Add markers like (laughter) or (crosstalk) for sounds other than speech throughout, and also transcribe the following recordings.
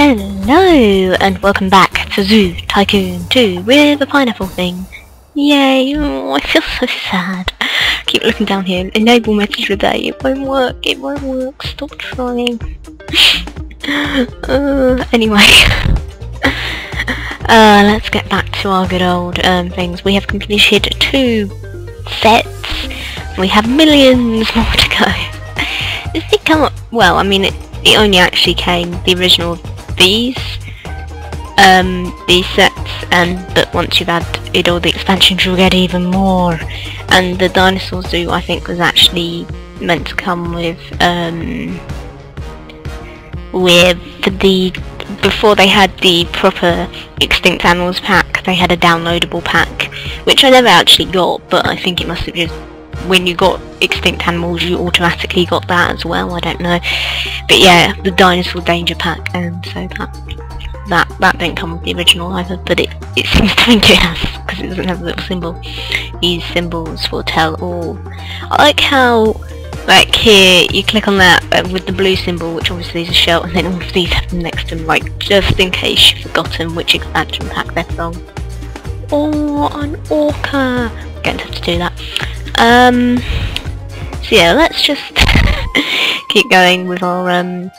Hello, and welcome back to Zoo Tycoon 2 with the pineapple thing. Yay, oh, I feel so sad. Keep looking down here, enable message today, it won't work, it won't work, stop trying. uh, anyway, (laughs) uh, let's get back to our good old um, things. We have completed two sets, we have millions (laughs) more to go. Does it come well, I mean, it, it only actually came, the original these um, these sets and but once you've added all the expansions you'll get even more. And the dinosaur zoo I think was actually meant to come with um, with the before they had the proper extinct animals pack they had a downloadable pack which I never actually got but I think it must have just when you got extinct animals you automatically got that as well, I don't know. But yeah, the dinosaur danger pack and so that that that didn't come with the original either, but it, it (laughs) seems to think it has because it doesn't have a little symbol. These symbols will tell all. I like how like here you click on that uh, with the blue symbol which obviously is a shell and then all of these have them next to them like just in case you've forgotten which expansion pack they're from. Oh, an orca! Going to have to do that. Um, so yeah, let's just (laughs) keep going with our um,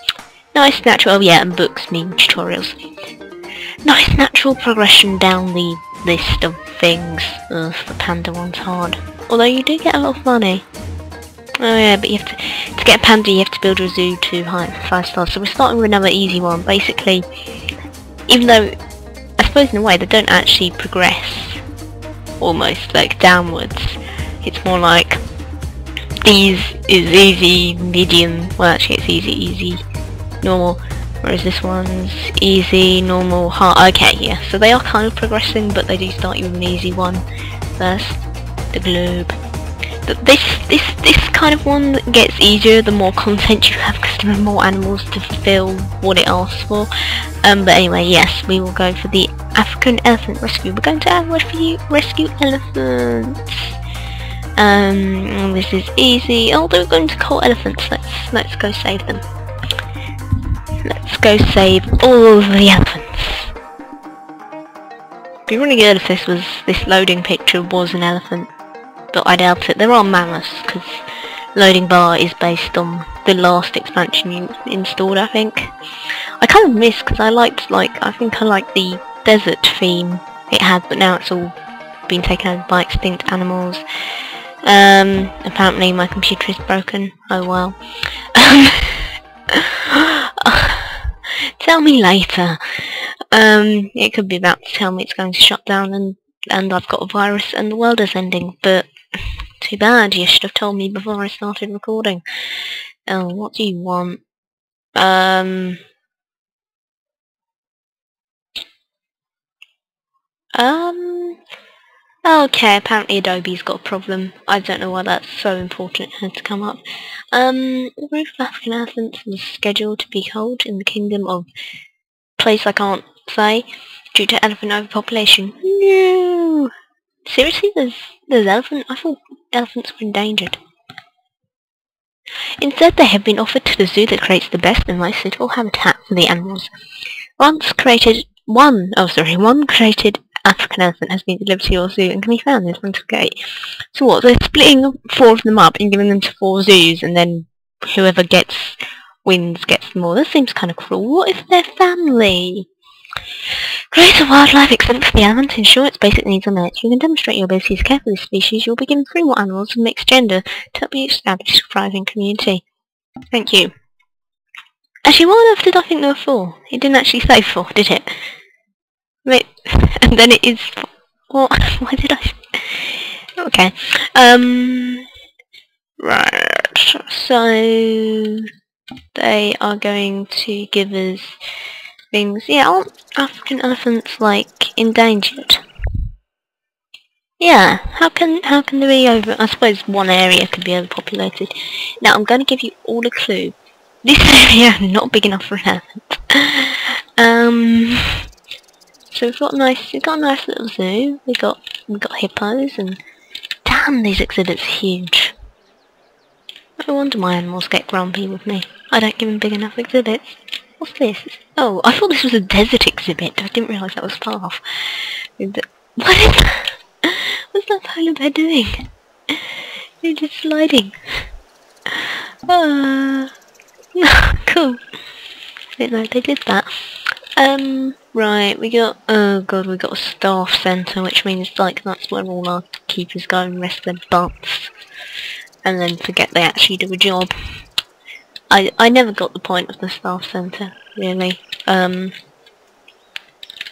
nice natural, oh yeah, and books mean tutorials. Nice natural progression down the list of things. Ugh, the panda one's hard. Although you do get a lot of money. Oh yeah, but you have to, to get a panda you have to build a zoo to high, 5 stars. So we're starting with another easy one. Basically, even though, I suppose in a way, they don't actually progress almost, like downwards it's more like these is easy, medium, well actually it's easy, easy, normal, whereas this one's easy, normal, hard, okay, yeah, so they are kind of progressing, but they do start you with an easy one first, the globe. But this, this, this kind of one gets easier the more content you have because there are more animals to fulfill what it asks for. Um, but anyway, yes, we will go for the African elephant rescue. We're going to rescue, rescue elephants. Um, this is easy. Oh, they're going to call elephants. Let's let's go save them. Let's go save all the elephants. It'd be really good if this was this loading picture was an elephant, but I doubt it. There are mammoths because loading bar is based on the last expansion you installed. I think. I kind of miss because I liked like I think I liked the desert theme it had, but now it's all been taken over by extinct animals. Um, apparently my computer is broken. Oh well. (laughs) tell me later. Um, it could be about to tell me it's going to shut down and, and I've got a virus and the world is ending, but too bad, you should have told me before I started recording. Oh, what do you want? Um... Um... Okay, apparently Adobe's got a problem. I don't know why that's so important it had to come up. Um, the group of African elephants was scheduled to be held in the kingdom of place I can't say due to elephant overpopulation. No! Seriously, there's, there's elephant? I thought elephants were endangered. Instead, they have been offered to the zoo that creates the best and most suitable habitat for the animals. Once created, one, oh sorry, one created African elephant has been delivered to your zoo and can be found in front of the gate. So what, they're splitting four of them up and giving them to four zoos and then whoever gets wins gets more. This seems kind of cruel. What if they're family? Create a wildlife exempt for the element to ensure its basic needs are met. You can demonstrate your ability to care for this species. You'll be given three more animals of mixed gender to help you establish a thriving community. Thank you. Actually, what on earth did I think there were four? It didn't actually say four, did it? Wait, (laughs) and then it is... What? (laughs) Why did I... (laughs) Okay. Um... Right. So... They are going to give us things. Yeah, aren't African elephants, like, endangered? Yeah, how can how can they be over... I suppose one area could be overpopulated. Now, I'm going to give you all a clue. This area not big enough for an elephant. um... So we've got a nice, we've got a nice little zoo. We got, we got hippos and damn, these exhibits are huge. No wonder my animals get grumpy with me. I don't give them big enough exhibits. What's this? Oh, I thought this was a desert exhibit. I didn't realise that was path. What is that? (laughs) What's that polar bear doing? (laughs) It's just sliding. Uh, (laughs) cool. I didn't know they did that. Um, right, we got, oh god, we got a staff centre, which means, like, that's where all our keepers go and rest their butts. And then forget they actually do a job. I, I never got the point of the staff centre, really. Um,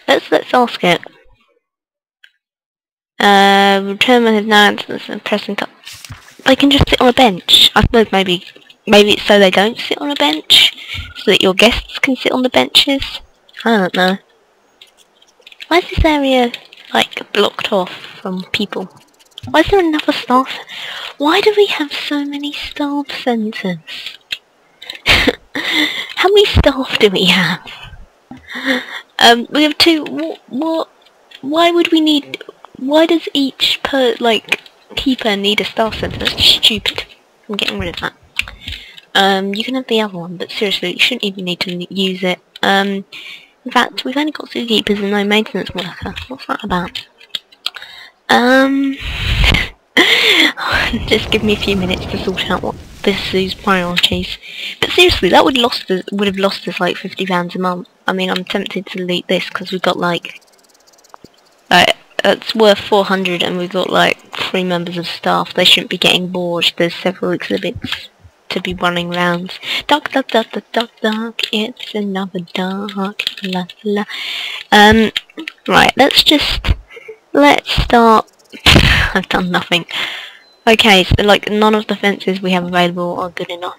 let's, let's ask it. Uh, return his announcements and pressing. They can just sit on a bench. I suppose maybe, maybe it's so they don't sit on a bench, so that your guests can sit on the benches. I don't know. Why is this area, like, blocked off from people? Why is there another staff? Why do we have so many staff centres? (laughs) How many staff do we have? Um, we have two. What, what? Why would we need? Why does each per like keeper need a staff centre? That's stupid. I'm getting rid of that. Um, you can have the other one, but seriously, you shouldn't even need to use it. Um, in fact, we've only got zookeepers and no maintenance worker. What's that about? Um, (laughs) just give me a few minutes to sort out what this zoo's priorities. But seriously, that would lost us would have lost us like fifty pounds a month. I mean, I'm tempted to delete this because we've got like, like it's worth 400 and we've got like three members of staff. They shouldn't be getting bored. There's several exhibits to be running rounds. Duck, duck, duck, duck, duck, duck. It's another duck. La, la. Um, right. Let's just let's start. (sighs) I've done nothing. Okay, so like none of the fences we have available are good enough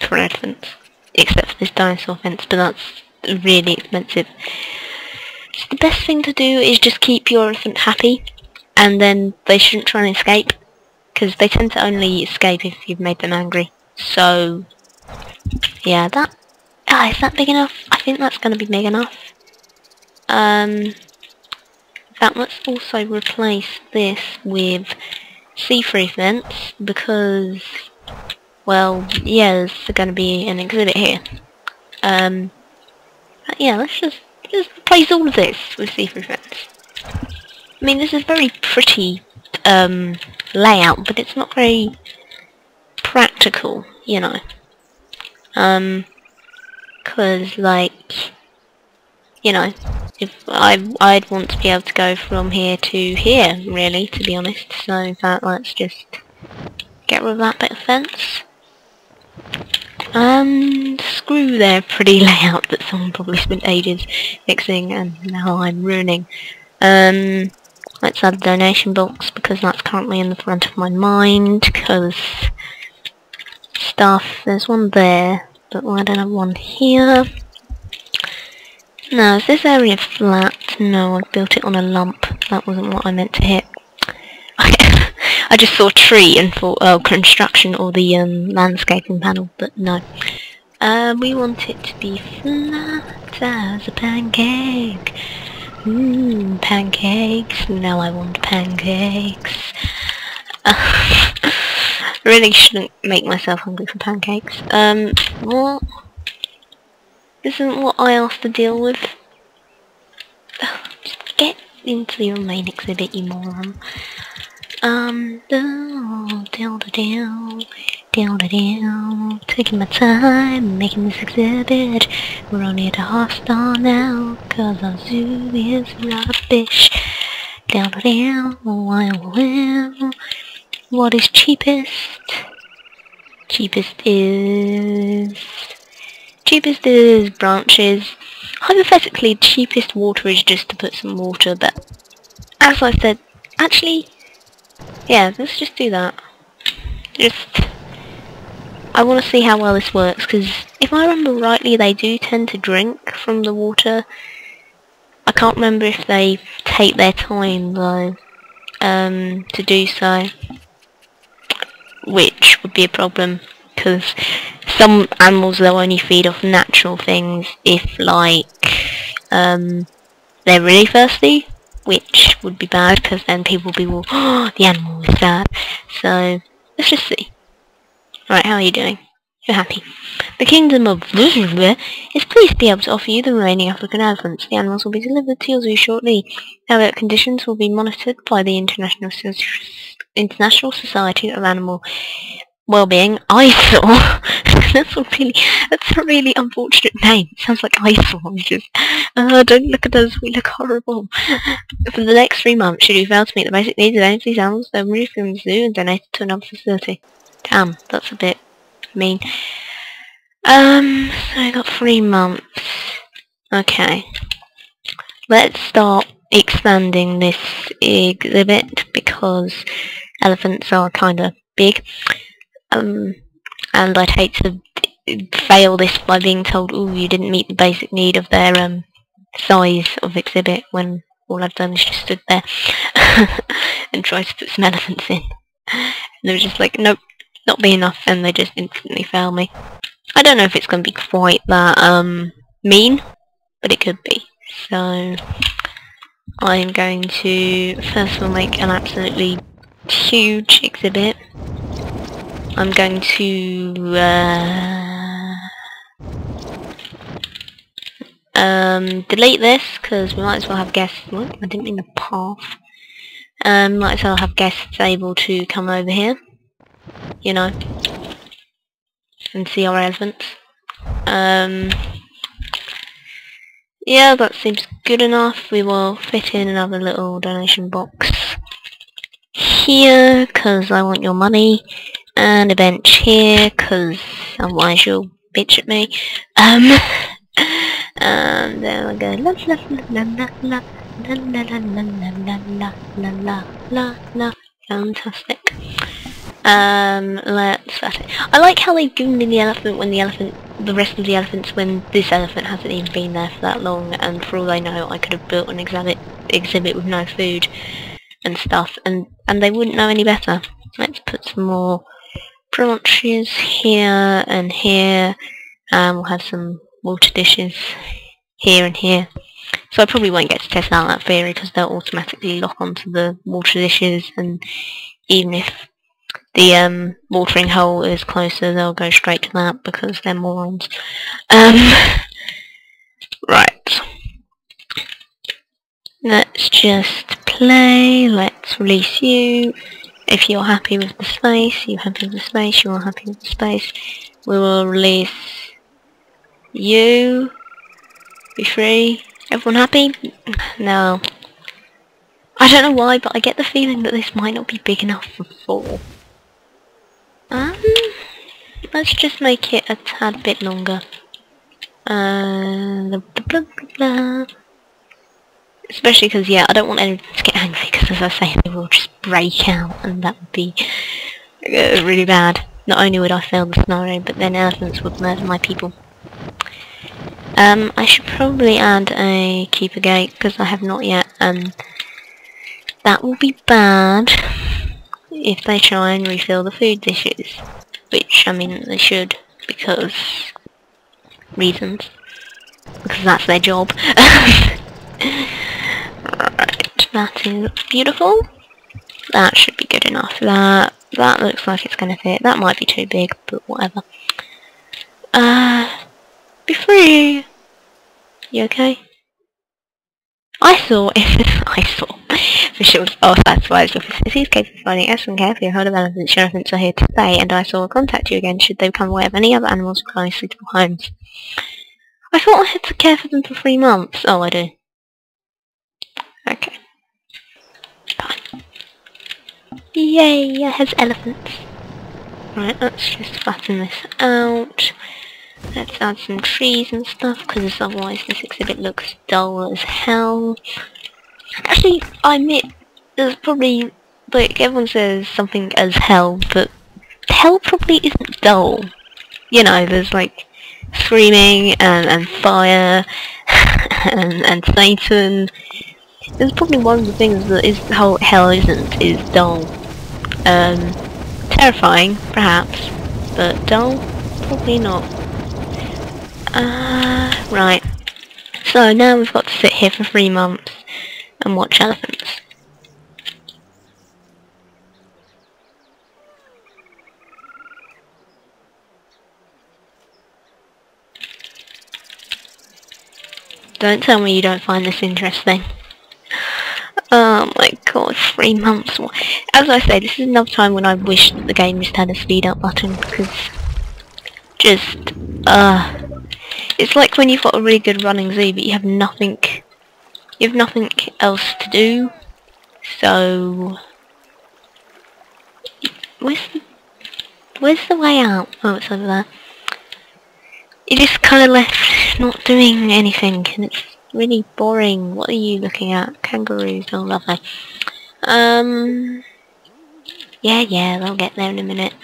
for elephants, except for this dinosaur fence, but that's really expensive. So the best thing to do is just keep your elephant happy, and then they shouldn't try and escape, because they tend to only escape if you've made them angry. So, yeah, that, ah, is that big enough? I think that's going to be big enough. Um, fact, let's also replace this with see-through fence because, well, yeah, there's going to be an exhibit here. Um, yeah, let's just, just replace all of this with see-through fence. I mean, this is very pretty um, layout, but it's not very practical, you know. Um, cause like, you know, if I I'd want to be able to go from here to here, really, to be honest. So fact, let's just get rid of that bit of fence. And screw their pretty (laughs) layout that someone probably spent ages fixing and now I'm ruining. Um, let's add donation box because that's currently in the front of my mind because stuff, there's one there, but why don't I have one here? Now, is this area flat? No, I built it on a lump. That wasn't what I meant to hit. (laughs) I just saw tree and thought, oh, construction or the um, landscaping panel, but no. Uh, we want it to be flat as a pancake. Mmm, pancakes. Now I want pancakes. (laughs) Really shouldn't make myself hungry for pancakes. Um, what? isn't what I asked to deal with. (sighs) Just get into your main exhibit, you moron. Um, down, down, down, down, down, taking my time, making this exhibit. We're only at a half now, cause our zoo is rubbish. Down, down, wow, wow. What is cheapest? Cheapest is cheapest is branches. Hypothetically, cheapest water is just to put some water, but as I said, actually, yeah, let's just do that. Just, I want to see how well this works, because if I remember rightly, they do tend to drink from the water. I can't remember if they take their time, though, um, to do so, which would be a problem, because some animals they'll only feed off natural things if like um, they're really thirsty which would be bad because then people will be well, oh, the animal is sad so let's just see right how are you doing You're happy. The Kingdom of is pleased to be able to offer you the remaining African elephants. The animals will be delivered to your zoo shortly. However, conditions will be monitored by the International International Society of Animal Wellbeing. ISAW. (laughs) that's a really that's a really unfortunate name. It sounds like ISOR. Just uh, don't look at us. We look horrible. For the next three months, should you fail to meet the basic needs of any of these animals, they'll be removed from the zoo and donated to another facility. Damn, that's a bit mean. Um, so I got three months. Okay. Let's start expanding this exhibit because elephants are kind of big. Um, and I'd hate to fail this by being told, oh, you didn't meet the basic need of their um, size of exhibit when all I've done is just stood there (laughs) and tried to put some elephants in. And they were just like, nope, not be enough and they just instantly fail me. I don't know if it's going to be quite that um, mean, but it could be. So I'm going to first of all make an absolutely huge exhibit. I'm going to uh, um, delete this because we might as well have guests. I didn't mean the path. Um, might as well have guests able to come over here you know, and see our elephants. Um, yeah, that seems good enough. We will fit in another little donation box here, because I want your money, and a bench here, because otherwise you'll bitch at me. Um, and there we go. La la la la la la la la la la la la la la la. Fantastic. Um, let's I like how they've given me the elephant when the elephant, the rest of the elephants when this elephant hasn't even been there for that long, and for all I know, I could have built an exhibit exhibit with no food and stuff, and and they wouldn't know any better. Let's put some more branches here and here. Um, we'll have some water dishes here and here. So I probably won't get to test out that theory because they'll automatically lock onto the water dishes and even if the um, watering hole is closer, they'll go straight to that because they're morons. Um, (laughs) right. Let's just play. Let's release you. If you're happy with the space, you're happy with the space, you're happy with the space, we will release you. Be free. Everyone happy? No. I don't know why, but I get the feeling that this might not be big enough for four. Um, let's just make it a tad bit longer. Uh, blah, blah, blah, Especially because, yeah, I don't want anyone to get angry because, as I say, they will just break out and that would be uh, really bad. Not only would I fail the scenario, but then elephants would murder my people. Um, I should probably add a keeper gate because I have not yet, and that will be bad if they try and refill the food dishes. Which, I mean, they should, because reasons. Because that's their job. (laughs) right, that is beautiful. That should be good enough. That that looks like it's gonna fit. That might be too big, but whatever. Uh, be free. You okay? I saw (laughs) I saw officials are satisfied your facility is capable of providing excellent care for your whole. Your elephants are here to stay, and I shall contact you again should they become aware of any other animals requiring suitable homes. I thought I had to care for them for three months. Oh, I do. Okay. Yay, it has elephants. Right, let's just flatten this out. Let's add some trees and stuff, because otherwise this exhibit looks dull as hell. Actually, I admit, there's probably, like, everyone says something as hell, but hell probably isn't dull. You know, there's, like, screaming and, and fire (laughs) and, and Satan. There's probably one of the things that is how hell isn't, is dull. Um, terrifying, perhaps, but dull? Probably not. Uh, right. So now we've got to sit here for three months and watch elephants. Don't tell me you don't find this interesting. Oh my god, three months. As I say, this is another time when I wish the game just had a speed up button, because just, uh, it's like when you've got a really good running zoo but you have nothing, you have nothing else to do. So, where's the, where's the way out? Oh, it's over there. You just kind of left not doing anything and it's really boring. What are you looking at? Kangaroos, oh lovely. Um, yeah, yeah, they'll get there in a minute.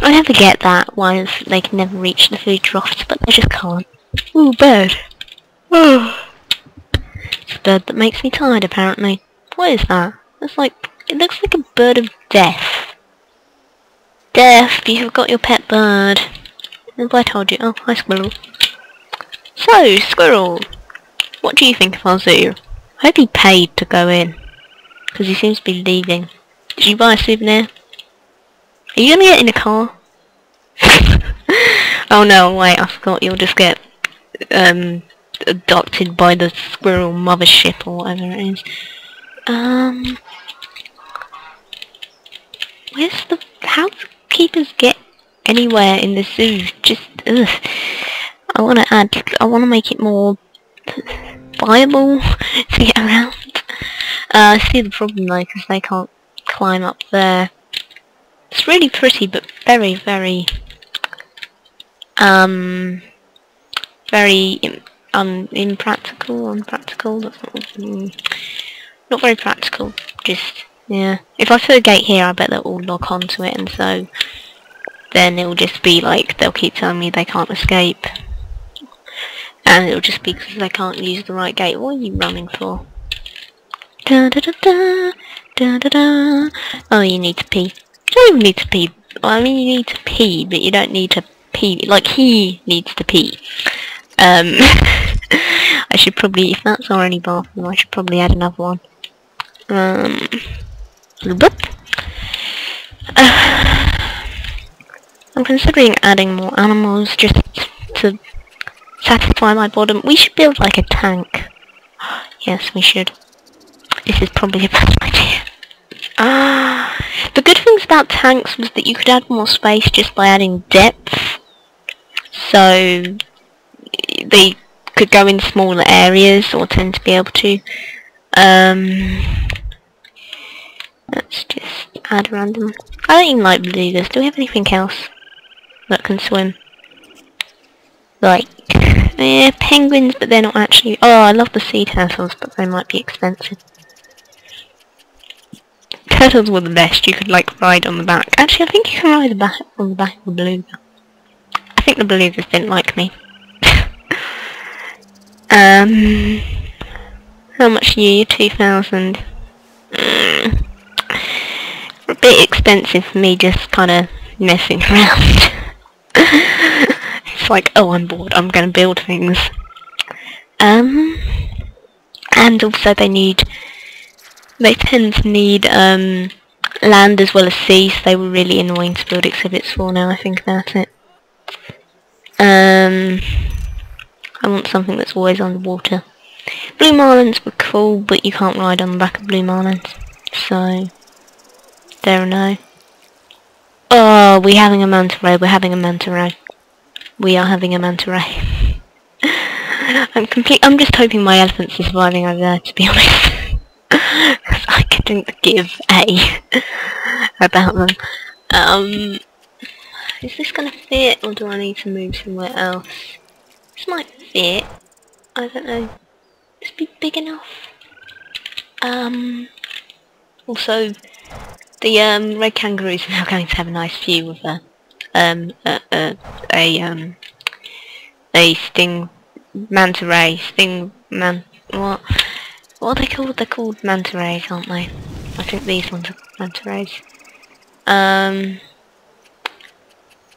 I never get that, why they can never reach the food troughs, but they just can't. Ooh, bird. Oh. It's a bird that makes me tired, apparently. What is that? It's like, it looks like a bird of death. Death, you've got your pet bird. Have I told you? Oh, hi squirrel. So, Squirrel, what do you think of our zoo? I hope he paid to go in, because he seems to be leaving. Did you buy a souvenir? Are you gonna get in a car? (laughs) oh no, wait, I forgot you'll just get um, adopted by the squirrel mothership or whatever it is. Um, where's the, how do keepers get anywhere in the zoo? Just, ugh. I want to add, I want to make it more viable (laughs) to get around. Uh, I see the problem though, because they can't climb up there. It's really pretty, but very, very, um, very um, impractical, unpractical, that's not, not very practical, just, yeah. If I put a gate here, I bet they'll all lock onto it, and so then it'll just be like, they'll keep telling me they can't escape and it'll just be because they can't use the right gate. What are you running for? Da da da da da da da. Oh, you need to pee. You don't even need to pee. I mean, you need to pee, but you don't need to pee. Like he needs to pee. Um, (laughs) I should probably, if that's already bathroom, I should probably add another one. Um, uh, (sighs) I'm considering adding more animals just to satisfy my boredom. We should build like a tank. (gasps) yes, we should. This is probably a bad (laughs) idea. Ah, the good things about tanks was that you could add more space just by adding depth. So they could go in smaller areas or tend to be able to. Um, let's just add random. I don't even like belugas. Do we have anything else that can swim? Like yeah, penguins, but they're not actually... Oh, I love the sea turtles, but they might be expensive. Turtles were the best. You could, like, ride on the back. Actually, I think you can ride the back on the back of the beluga. I think the belugas didn't like me. (laughs) um... How much are you? 2,000. Mm. A bit expensive for me just kind of messing (laughs) around. It's like, oh, I'm bored, I'm gonna build things. Um, and also they need, they tend to need, um, land as well as sea, so they were really annoying to build exhibits for now I think about it. Um, I want something that's always underwater. Blue marlins were cool, but you can't ride on the back of blue marlins, so, there or no. Oh, we're having a manta ray, we're having a manta ray we are having a manta ray. (laughs) I'm complete. I'm just hoping my elephants are surviving over there, to be honest, (laughs) I couldn't give a about them. Um, is this gonna fit, or do I need to move somewhere else? This might fit. I don't know. This be big enough. Um. Also, the um, red kangaroos are now going to have a nice view of the um, a, a, a, um, a sting manta ray, sting man, what, what are they called? They're called manta rays, aren't they? I think these ones are manta rays. Um,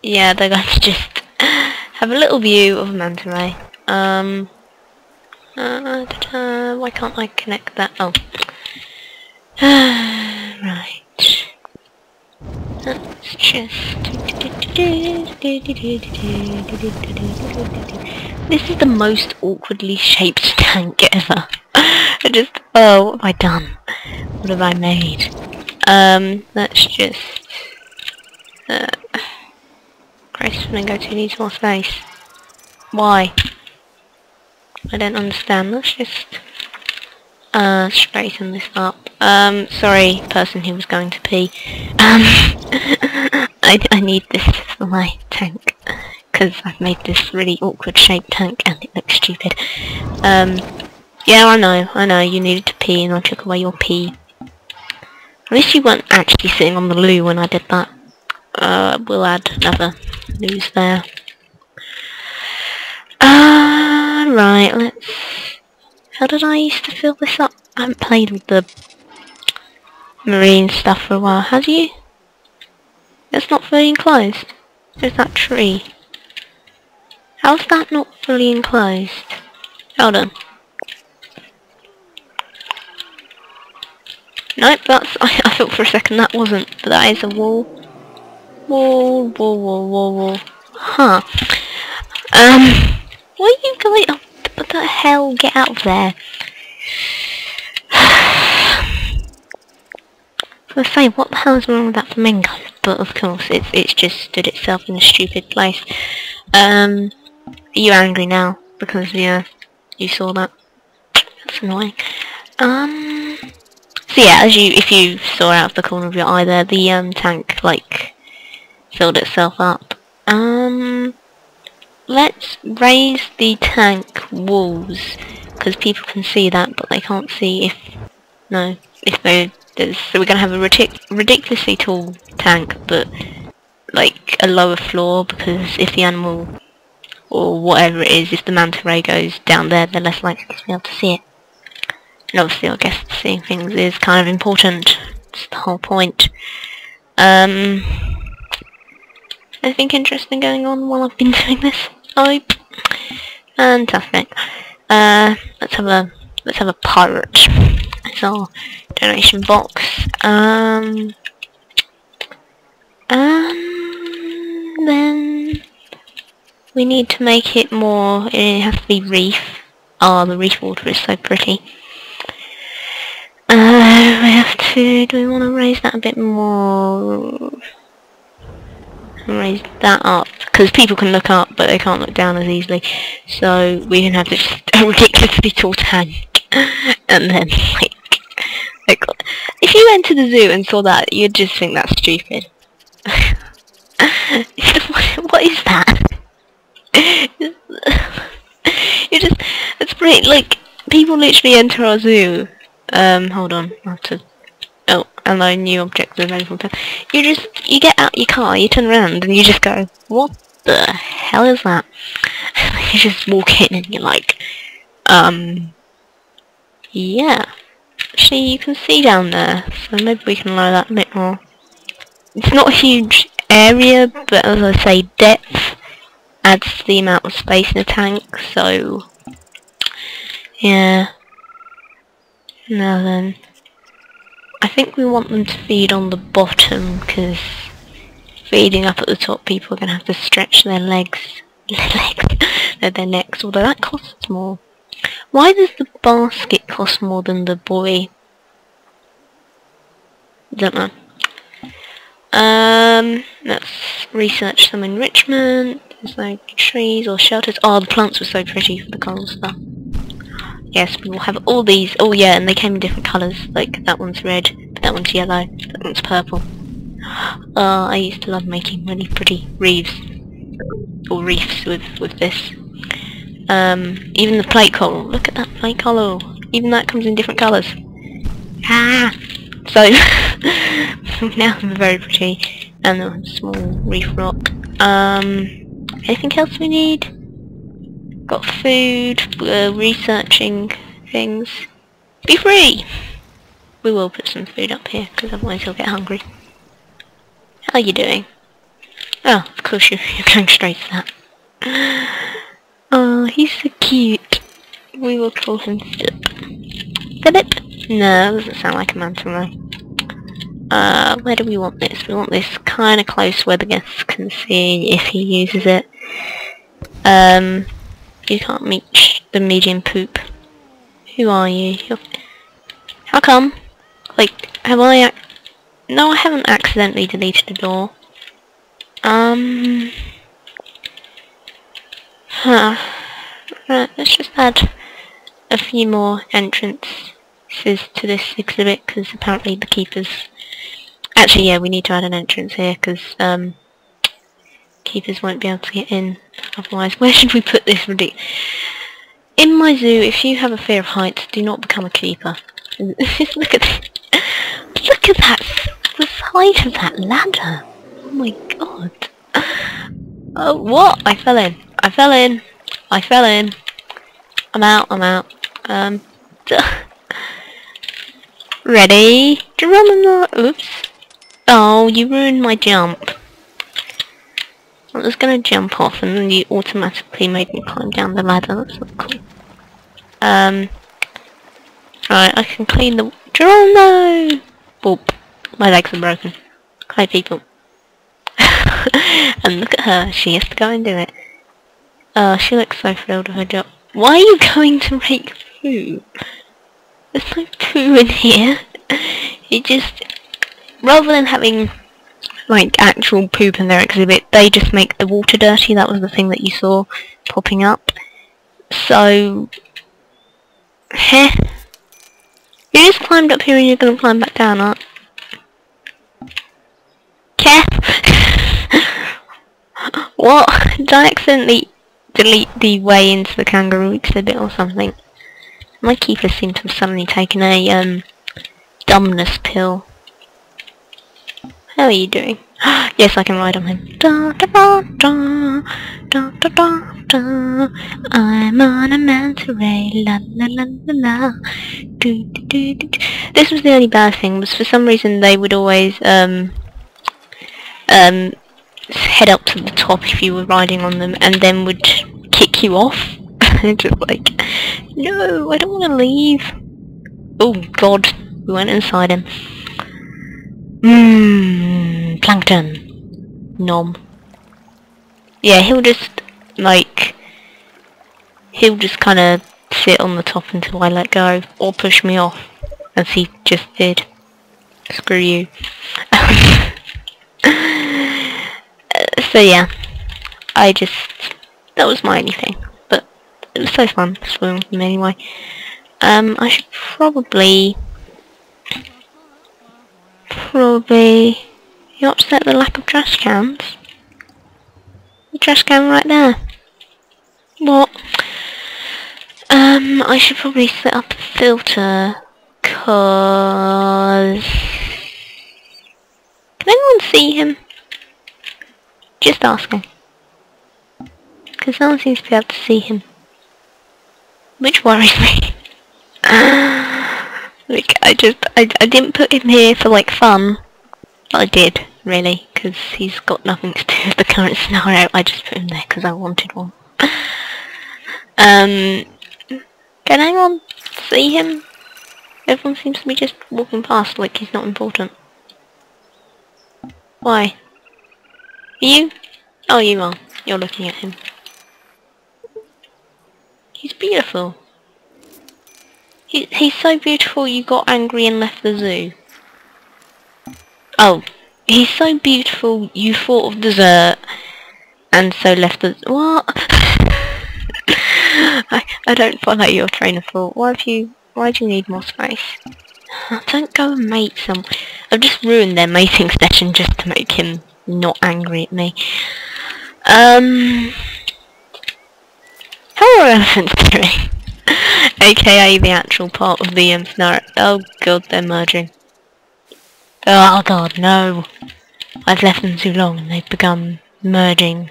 yeah, they're going (laughs) to just have a little view of a manta ray. Um, uh, why can't I connect that? Oh. (sighs) right. This is the most awkwardly shaped tank ever. I just, oh, what have I done? What have I made? Um, let's just, uh, Greater Flamingo 2 needs more space. Why? I don't understand. Let's just, uh, straighten this up. Um, sorry, person who was going to pee. Um, (laughs) I, I need this for my tank because I've made this really awkward shaped tank and it looks stupid. Um, yeah, I know, I know, you needed to pee and I took away your pee. At least you weren't actually sitting on the loo when I did that. Uh, we'll add another loos there. Uh, right, let's... How did I used to fill this up? I haven't played with the marine stuff for a while, have you? It's not fully enclosed. There's that tree. How's that not fully enclosed? Hold on. Nope, that's... I, (laughs) I thought for a second that wasn't, but that is a wall. Wall, wall, wall, wall, wall. Huh. Um, what are you going... Oh, what the hell? Get out of there. (sighs) (sighs) I saying, what the hell is wrong with that flamingo? But of course, it's it's just stood itself in a stupid place. Um, are you angry now? Because, yeah, you saw that. That's annoying. Um, so yeah, as you, if you saw out of the corner of your eye there, the um, tank, like, filled itself up. Um, let's raise the tank walls, because people can see that, but they can't see if, no, if they so we're going to have a ridic ridiculously tall tank, but like a lower floor because if the animal or whatever it is, if the manta ray goes down there, they're less likely to be able to see it. And obviously, I guess seeing things is kind of important. It's the whole point. Um, anything interesting going on while I've been (laughs) doing this? Oh, fantastic. Uh, let's have a let's have a pirate. It's our donation box. Um, um, then we need to make it more, it has to be reef. Oh, the reef water is so pretty. Uh, we have to, do we want to raise that a bit more? Raise that up, because people can look up, but they can't look down as easily. So we can have this (laughs) ridiculously tall tank, and then like like, if you went to the zoo and saw that, you'd just think that's stupid. (laughs) what is that? (laughs) you just, it's pretty, like, people literally enter our zoo. Um, hold on, I have to, oh, hello, new object available. You just, you get out your car, you turn around, and you just go, what the hell is that? (laughs) you just walk in and you're like, um, yeah. Actually, you can see down there, so maybe we can lower that a bit more. It's not a huge area, but as I say, depth adds to the amount of space in a tank, so... Yeah. Now then. I think we want them to feed on the bottom, because feeding up at the top, people are going to have to stretch their legs. (laughs) their legs? (laughs) their necks, although that costs more. Why does the basket cost more than the buoy? Don't know. Um, let's research some enrichment. There's no trees or shelters. Oh, the plants were so pretty for the coral stuff. Yes, we will have all these. Oh yeah, and they came in different colours. Like, that one's red, that one's yellow, that one's purple. Uh, I used to love making really pretty reefs. Or reefs with, with this. Um, even the plate coral. Look at that plate coral. Even that comes in different colours. Ah! So, (laughs) now I'm very pretty. And a small reef rock. Um, anything else we need? Got food. We're researching things. Be free! We will put some food up here, because otherwise he'll get hungry. How are you doing? Oh, of course you're, (laughs) you're going straight to that. Oh, he's so cute. We will call him Philip. Philip? No, doesn't sound like a manta ray. Uh, where do we want this? We want this kind of close where the guests can see if he uses it. Um, You can't reach the medium poop. Who are you? You're... How come? Like, have I... No, I haven't accidentally deleted the door. Um... Huh. Right, let's just add a few more entrances to this exhibit, because apparently the keepers... Actually, yeah, we need to add an entrance here, because, um... Keepers won't be able to get in otherwise. Where should we put this? In my zoo, if you have a fear of heights, do not become a keeper. (laughs) Look at this. Look at that! The height of that ladder! Oh my god. Oh, what? I fell in. I fell in. I fell in. I'm out, I'm out. Um, (laughs) ready? Geronimo, oops. Oh, you ruined my jump. I was gonna jump off and then you automatically made me climb down the ladder, that's not cool. Um, right, I can clean the... Geronimo! Boop. My legs are broken. Hi people. (laughs) and look at her, she has to go and do it. Uh, she looks so thrilled with her job. Why are you going to make poo? There's no poo in here. (laughs) You just, rather than having like actual poop in their exhibit, they just make the water dirty. That was the thing that you saw popping up. So, (laughs) heh. You just climbed up here and you're to climb back down, aren't (laughs) what? Did I accidentally delete the way into the kangaroo exhibit or something. My keeper seemed to have suddenly taken a um, dumbness pill. How are you doing? (gasps) yes, I can ride on him. Da, da, da, da, da, da, da, da. I'm on a ray, la la la la la. Do, do, do, do. This was the only bad thing, was for some reason they would always um, um, head up to the top if you were riding on them and then would kick you off. (laughs) Just like, no, I don't want to leave. Oh god, we went inside him. Mmm, plankton. Nom. Yeah, he'll just, like, he'll just kind of sit on the top until I let go, or push me off, as he just did. Screw you. (laughs) (laughs) so yeah, I just, that was my only thing, but it was so fun swimming with him anyway. Um, I should probably, probably, you upset the lack of trash cans? The trash can right there. What? Um, I should probably set up a filter, cause... Can anyone see him? Just asking. Because no one seems to be able to see him. Which worries me. (sighs) like, I just, I, I didn't put him here for like fun. But I did, really, because he's got nothing to do (laughs) with the current scenario. I just put him there because I wanted one. (sighs) um, can anyone see him? Everyone seems to be just walking past like he's not important. Why? You? Oh, you are. You're looking at him. He's beautiful. He, he's so beautiful you got angry and left the zoo. Oh, he's so beautiful you thought of dessert and so left the... What? (laughs) I, I don't follow your train of thought. Why have you... Why do you need more space? Don't go and mate some... I've just ruined their mating session just to make him not angry at me. Um, how are elephants doing? (laughs) AKA the actual part of the um, scenario. Oh god, they're merging. Oh god, no. I've left them too long and they've begun merging.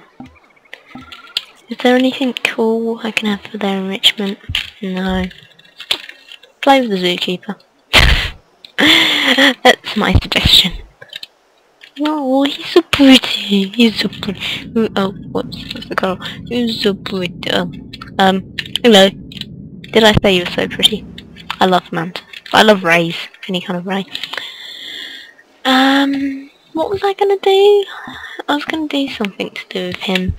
Is there anything cool I can have for their enrichment? No. Play with the zookeeper. (laughs) That's my suggestion. Oh, he's so pretty. He's so pretty. Oh, what's the call? He's so pretty. Um, um, hello. Did I say you were so pretty? I love Mant. I love rays. Any kind of ray. Um, what was I gonna do? I was gonna do something to do with him.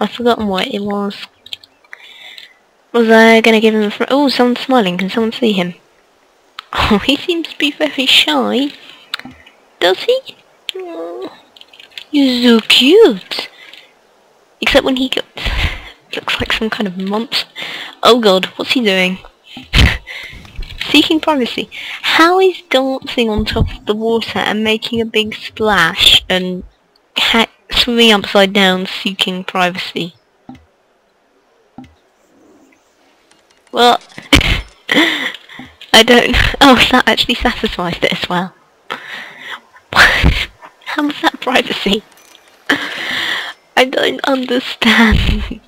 I've forgotten what it was. Was I gonna give him a Oh, someone's smiling. Can someone see him? (laughs) Oh, he seems to be very shy. Does he? Oh, you're so cute. Except when he gets... looks like some kind of monster. Oh god, what's he doing? (laughs) Seeking privacy. How is dancing on top of the water and making a big splash and swimming upside down seeking privacy? Well, (laughs) I don't... Oh, that actually satisfies it as well. How was that privacy? I don't understand.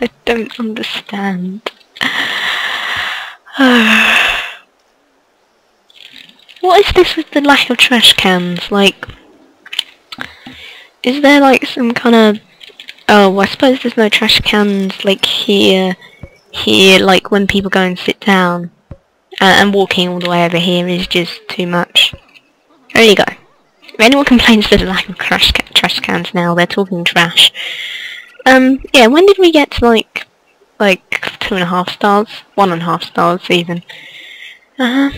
I don't understand. what is this with the lack of trash cans? Like, is there like some kind of... Oh, I suppose there's no trash cans like here, here, like when people go and sit down. Uh, and walking all the way over here is just too much. There you go. If anyone complains there's a lack of trash, ca trash cans now, they're talking trash. Um, yeah, when did we get to like, like, two and a half stars? One and a half stars, even. Uh,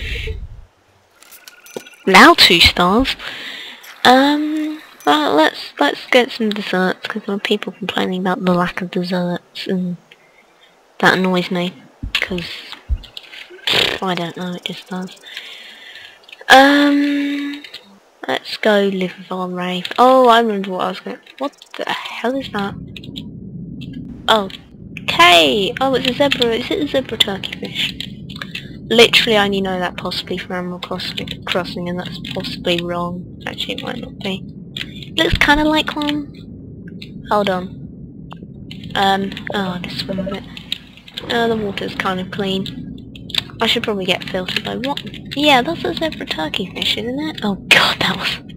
now two stars. Um, well, let's, let's get some desserts, because there are people complaining about the lack of desserts, and that annoys me, because, I don't know, it just does. Um, let's go live with our rave. Oh, I remember what I was going. What the hell is that? Oh, okay. Oh, it's a zebra. Is it a zebra turkey fish? Literally, I only know that possibly from Animal Crossing, and that's possibly wrong. Actually, it might not be. looks kind of like one. Hold on. Um. Oh, I'll just swim a bit. Oh, the water's kind of clean. I should probably get filtered by what? Yeah, that's a zebra turkey fish, isn't it? Oh god, that was...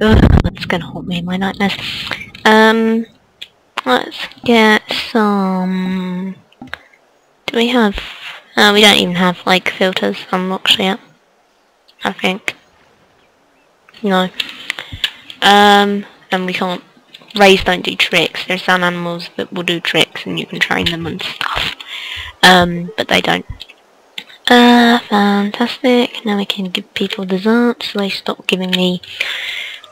Ugh, that's gonna haunt me in my nightmares. Um, let's get some... Do we have... Uh, we don't even have, like, filters unlocked yet. I think. No. Um, and we can't... Rays don't do tricks. There's some animals that will do tricks and you can train them and stuff. Um, but they don't. Uh, fantastic. Now we can give people desserts so they stop giving me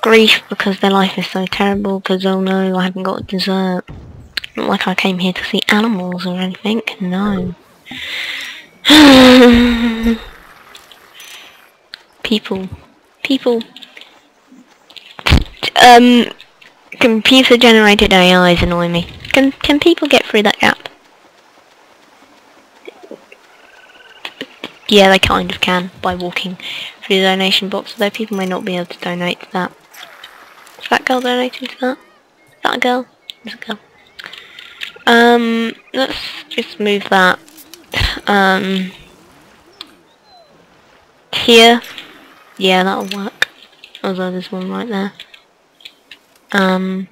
grief because their life is so terrible because oh no, I haven't got a dessert. Not like I came here to see animals or anything. No. (sighs) people. People. Um, computer generated AIs annoy me. Can, can people get through that gap? Yeah, they kind of can by walking through the donation box, although people may not be able to donate to that. Is that girl donating to that? Is that a girl? A girl. Um, let's just move that. Um, here. Yeah, that'll work. Although there's one right there. Um,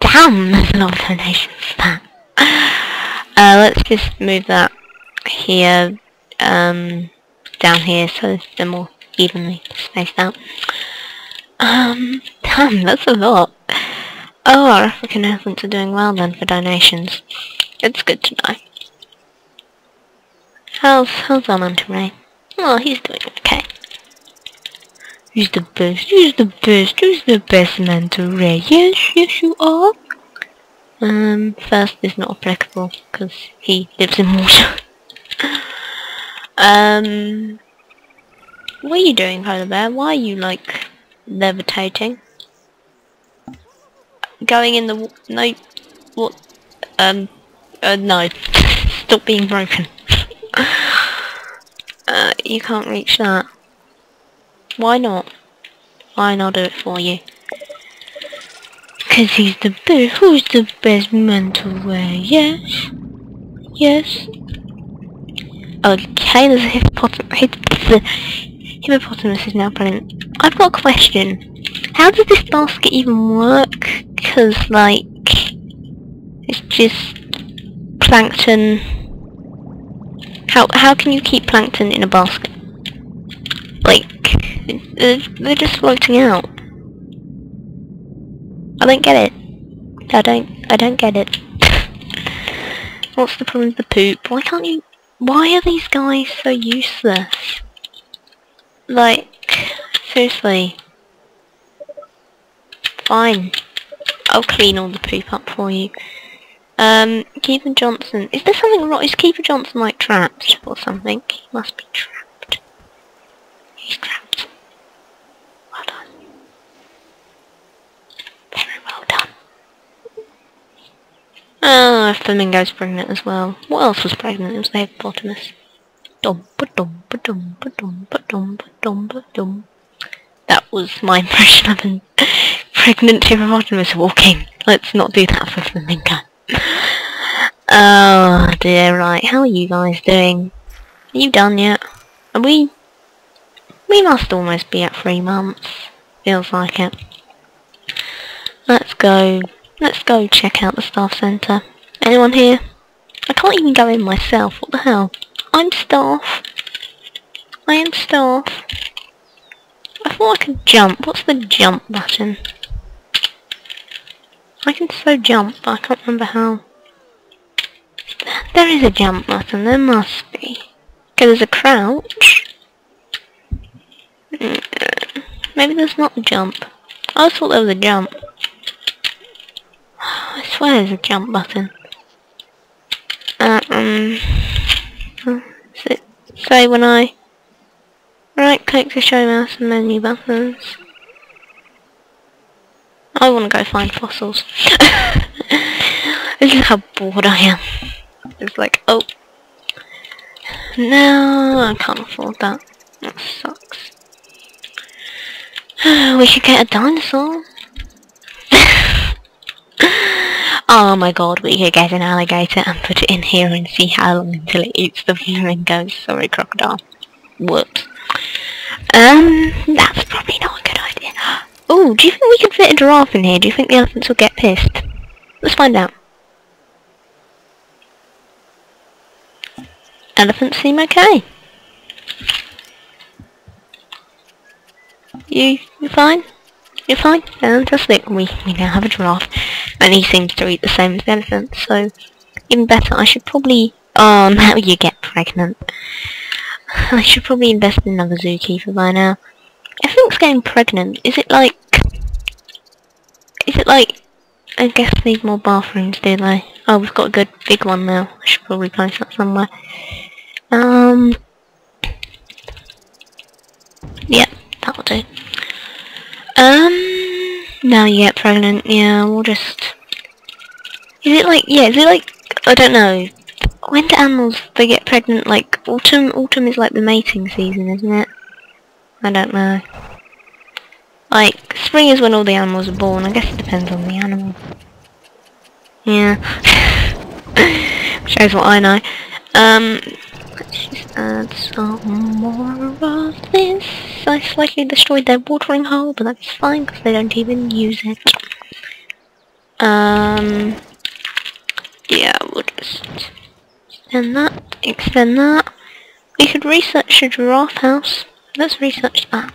damn, there's a lot of donations for that. (laughs) Uh, let's just move that here um, down here so they're more evenly spaced out. Um, damn, that's a lot. Oh, our African elephants are doing well then for donations. It's good to know. How's, how's our Manta Ray? Oh, he's doing okay. He's the best? he's the best? he's the best Manta Ray? Yes, yes you are. Um, first is not applicable because he lives in water. Um, what are you doing, Polar Bear? Why are you, like, levitating? Going in the... No... What? Um... Uh, no. Stop being broken. (sighs) uh, you can't reach that. Why not? Fine, I'll do it for you. Because he's the best. Who's the best Manta Ray? Yes? Yes? Okay, there's a hippopotamus. Hippopotamus is now pregnant. I've got a question. How does this basket even work? Because, like, it's just plankton. How how can you keep plankton in a basket? Like, they're just floating out. I don't get it. I don't. I don't get it. (laughs) What's the problem with the poop? Why can't you... Why are these guys so useless? Like, seriously. Fine. I'll clean all the poop up for you. Um, Keeper Johnson. Is there something wrong? Is Keeper Johnson like trapped or something? He must be trapped. He's trapped. Well done. Very well done. Ah, Flamingo's pregnant as well. What else was pregnant? It was the hippopotamus. That was my impression of a pregnant hippopotamus walking. Let's not do that for Flamingo. Oh dear, right, how are you guys doing? Are you done yet? Are we... We must almost be at three months. Feels like it. Let's go. Let's go check out the staff centre. Anyone here? I can't even go in myself, what the hell? I'm staff. I am staff. I thought I could jump. What's the jump button? I can so jump, but I can't remember how. There is a jump button, there must be. Okay, there's a crouch. Mm, maybe there's not a jump. I thought there was a jump. I swear there's a jump button. Uh, um, say when I right click to show mouse and menu buttons. I want to go find fossils. (laughs) this is how bored I am. It's like, oh, no, I can't afford that. That sucks. (sighs) we should get a dinosaur. (laughs) oh my god, we could get an alligator and put it in here and see how long until it eats the flamingos. Sorry, crocodile. Whoops. Um, that's probably not a good idea. Oh, do you think we could fit a giraffe in here? Do you think the elephants will get pissed? Let's find out. Elephants seem okay. You, you fine? You're fine? Fantastic. We, we now have a giraffe. And he seems to eat the same as the elephant, so even better. I should probably... Oh, now you get pregnant. I should probably invest in another zookeeper by now. Everything's getting pregnant. Is it like... Is it like... I guess need more bathrooms, do they? Oh, we've got a good big one now. I should probably place that somewhere. Um... Yep, that'll do. Um... Now you get pregnant, yeah, we'll just... Is it like... Yeah, is it like... I don't know. When do animals, they get pregnant, like, autumn? Autumn is like the mating season, isn't it? I don't know. Like, spring is when all the animals are born. I guess it depends on the animal. Yeah. (laughs) Shows what I know. Um, let's just add some more of this. I slightly destroyed their watering hole, but that's fine because they don't even use it. Um, yeah, we'll just extend that, extend that. We could research a giraffe house. Let's research that.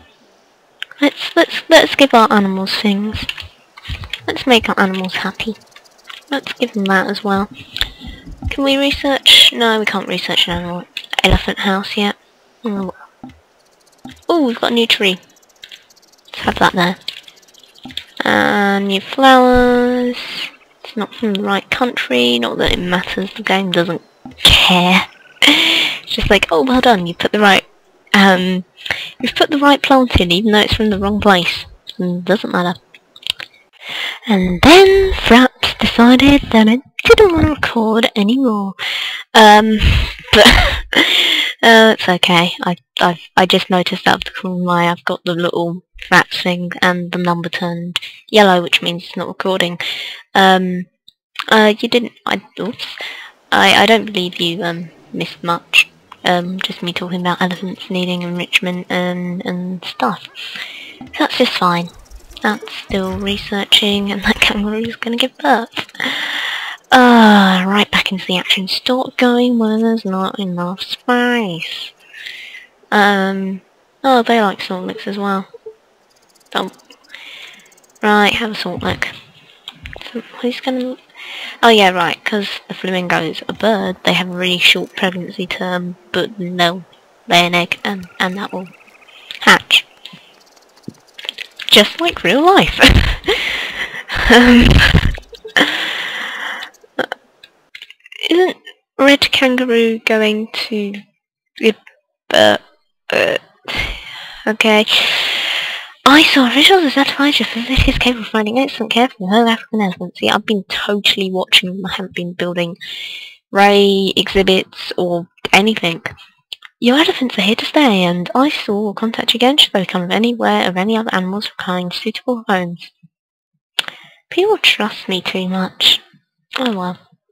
Let's let's let's give our animals things. Let's make our animals happy. Let's give them that as well. Can we research? No, we can't research an animal elephant house yet. Oh, oh we've got a new tree. Let's have that there. And new flowers. It's not from the right country. Not that it matters. The game doesn't care. (laughs) it's just like, oh, well done. You put the right um, you've put the right plant in even though it's from the wrong place. It doesn't matter. And then Fraps decided that it didn't want to record anymore. Um, but (laughs) uh, it's okay. I i I just noticed of the corner my I've got the little Fraps thing and the number turned yellow, which means it's not recording. Um, uh, you didn't. I oops. I I don't believe you um missed much um, just me talking about elephants needing enrichment and, and stuff. That's just fine. That's still researching and that kangaroo is going to give birth. Uh, right back into the action. Stop going where there's not enough space. Um, oh, they like salt licks as well. Oh. Right, have a salt lick. So who's gonna... Oh yeah, right, because the flamingo's a bird, they have a really short pregnancy term, but they'll lay an egg and, and that will hatch. Just like real life. (laughs) um, isn't Red Kangaroo going to... Uh, uh, okay. ISAW visuals as certified for is capable of finding excellent care for her African elephants. See, I've been totally watching. I haven't been building ray exhibits or anything. Your elephants are here to stay, and ISAW will contact you again should they come of anywhere of any other animals requiring suitable homes. People trust me too much. Oh well.